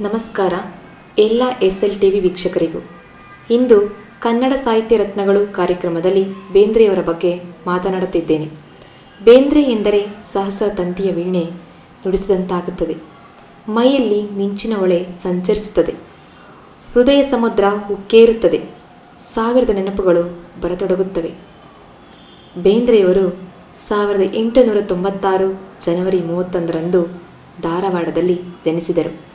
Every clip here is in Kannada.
ನಮಸ್ಕಾರ, ಎಲ್ಲ ಎಸ್ ಎಲ್ ಟಿ ವಿ ವೀಕ್ಷಕರಿಗೂ. ಇಂದು ಕನ್ನಡ ಸಾಹಿತ್ಯ ರತ್ನಗಳು ಕಾರ್ಯಕ್ರಮದಲ್ಲಿ ಬೇಂದ್ರೆಯವರ ಬಗ್ಗೆ ಮಾತನಾಡುತ್ತಿದ್ದೇನೆ. ಬೇಂದ್ರೆ ಎಂದರೆ ಸಹಸ್ರ ತಂತಿಯ ವೀಣೆ ನುಡಿಸಿದಂತಾಗುತ್ತದೆ. ಮೈಯಲ್ಲಿ ಮಿಂಚಿನ ಒಳೆ ಸಂಚರಿಸುತ್ತದೆ. ಹೃದಯ ಸಮುದ್ರ ಉಕ್ಕೇರುತ್ತದೆ. ಸಾವಿರದ ನೆನಪುಗಳು ಬರತೊಡಗುತ್ತವೆ. ಬೇಂದ್ರೆಯವರು ಸಾವಿರದ ಎಂಟುನೂರ ತೊಂಬತ್ತಾರು ಜನವರಿ ಮೂವತ್ತೊಂದರಂದು ಧಾರವಾಡದಲ್ಲಿ ಜನಿಸಿದರು.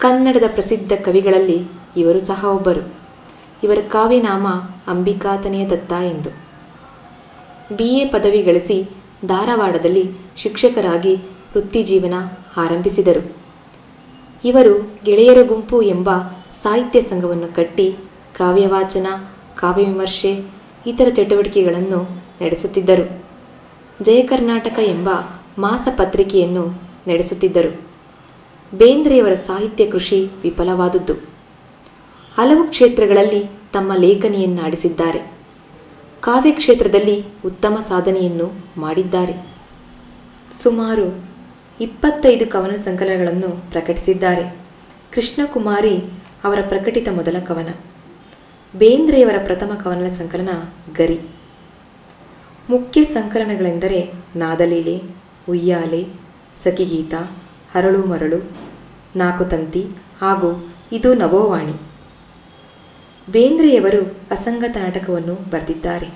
ಕನ್ನಡದ ಪ್ರಸಿದ್ಧ ಕವಿಗಳಲ್ಲಿ ಇವರು ಸಹ ಒಬ್ಬರು. ಇವರ ಕಾವ್ಯನಾಮ ಅಂಬಿಕಾತನೆಯ ದತ್ತ ಎಂದು. ಬಿ ಎ ಪದವಿ ಗಳಿಸಿ ಧಾರವಾಡದಲ್ಲಿ ಶಿಕ್ಷಕರಾಗಿ ವೃತ್ತಿಜೀವನ ಆರಂಭಿಸಿದರು. ಇವರು ಗೆಳೆಯರ ಗುಂಪು ಎಂಬ ಸಾಹಿತ್ಯ ಸಂಘವನ್ನು ಕಟ್ಟಿ ಕಾವ್ಯವಾಚನ, ಕಾವ್ಯವಿಮರ್ಶೆ, ಇತರ ಚಟುವಟಿಕೆಗಳನ್ನು ನಡೆಸುತ್ತಿದ್ದರು. ಜಯ ಕರ್ನಾಟಕ ಎಂಬ ಮಾಸಪತ್ರಿಕೆಯನ್ನು ನಡೆಸುತ್ತಿದ್ದರು. ಬೇಂದ್ರೆಯವರ ಸಾಹಿತ್ಯ ಕೃಷಿ ವಿಫಲವಾದದ್ದು. ಹಲವು ಕ್ಷೇತ್ರಗಳಲ್ಲಿ ತಮ್ಮ ಲೇಖನಿಯನ್ನಾಡಿಸಿದ್ದಾರೆ. ಕಾವ್ಯ ಕ್ಷೇತ್ರದಲ್ಲಿ ಉತ್ತಮ ಸಾಧನೆಯನ್ನು ಮಾಡಿದ್ದಾರೆ. ಸುಮಾರು ಇಪ್ಪತ್ತೈದು ಕವನ ಸಂಕಲನಗಳನ್ನು ಪ್ರಕಟಿಸಿದ್ದಾರೆ. ಕೃಷ್ಣಕುಮಾರಿ ಅವರ ಪ್ರಕಟಿತ ಮೊದಲ ಕವನ. ಬೇಂದ್ರೆಯವರ ಪ್ರಥಮ ಕವನ ಸಂಕಲನ ಗರಿ. ಮುಖ್ಯ ಸಂಕಲನಗಳೆಂದರೆ ನಾದಲೀಲೆ, ಉಯ್ಯಾಲೆ, ಸಖಿಗೀತ ಹರಳು ಮರಳು, ನಾಕು ತಂತಿ ಹಾಗೂ ಇದು ನವೋವಾಣಿ. ಬೇಂದ್ರೆಯವರು ಅಸಂಗತ ನಾಟಕವನ್ನು ಬರೆದಿದ್ದಾರೆ.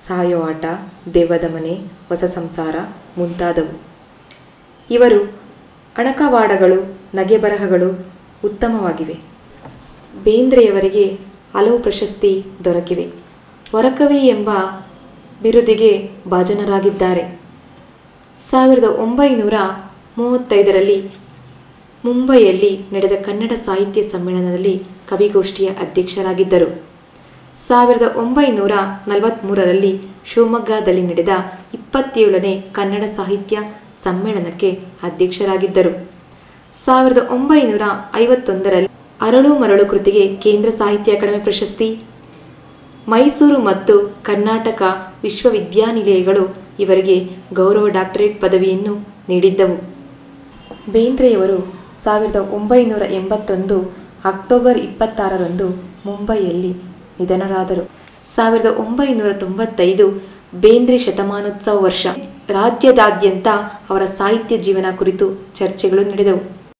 ಸಾಯೋ ಆಟ ದೆವ್ವದ ಮನೆ, ಹೊಸ ಸಂಸಾರ ಮುಂತಾದವು. ಇವರು ಅಣಕವಾಡಗಳು ನಗೆ ಬರಹಗಳು ಉತ್ತಮವಾಗಿವೆ. ಬೇಂದ್ರೆಯವರಿಗೆ ಹಲವು ಪ್ರಶಸ್ತಿ ದೊರಕಿವೆ. ಹೊರಕವಿ ಎಂಬ ಬಿರುದಿಗೆ ಭಾಜನರಾಗಿದ್ದಾರೆ. ಸಾವಿರದ ಒಂಬೈನೂರ ಮೂವತ್ತೈದರಲ್ಲಿ ಮುಂಬೈಯಲ್ಲಿ ನಡೆದ ಕನ್ನಡ ಸಾಹಿತ್ಯ ಸಮ್ಮೇಳನದಲ್ಲಿ ಕವಿಗೋಷ್ಠಿಯ ಅಧ್ಯಕ್ಷರಾಗಿದ್ದರು. ಸಾವಿರದ ಒಂಬೈನೂರ ನಲವತ್ತ್ಮೂರರಲ್ಲಿ ಶಿವಮೊಗ್ಗದಲ್ಲಿ ನಡೆದ ಇಪ್ಪತ್ತೇಳನೇ ಕನ್ನಡ ಸಾಹಿತ್ಯ ಸಮ್ಮೇಳನಕ್ಕೆ ಅಧ್ಯಕ್ಷರಾಗಿದ್ದರು. ಸಾವಿರದ ಒಂಬೈನೂರ ಐವತ್ತೊಂದರಲ್ಲಿ ಅರಳು ಮರಳು ಕೃತಿಗೆ ಕೇಂದ್ರ ಸಾಹಿತ್ಯ ಅಕಾಡೆಮಿ ಪ್ರಶಸ್ತಿ. ಮೈಸೂರು ಮತ್ತು ಕರ್ನಾಟಕ ವಿಶ್ವವಿದ್ಯಾನಿಲಯಗಳು ಇವರಿಗೆ ಗೌರವ ಡಾಕ್ಟರೇಟ್ ಪದವಿಯನ್ನು ನೀಡಿದ್ದವು. ಬೇಂದ್ರೆಯವರು ಸಾವಿರದ ಒಂಬೈನೂರ ಎಂಬತ್ತೊಂದು ಅಕ್ಟೋಬರ್ ಇಪ್ಪತ್ತಾರರಂದು ಮುಂಬೈಯಲ್ಲಿ ನಿಧನರಾದರು. ಸಾವಿರದ ಒಂಬೈನೂರ ತೊಂಬತ್ತೈದು ಬೇಂದ್ರೆ ಶತಮಾನೋತ್ಸವ ವರ್ಷ ರಾಜ್ಯದಾದ್ಯಂತ ಅವರ ಸಾಹಿತ್ಯ ಜೀವನ ಕುರಿತು ಚರ್ಚೆಗಳು ನಡೆದವು.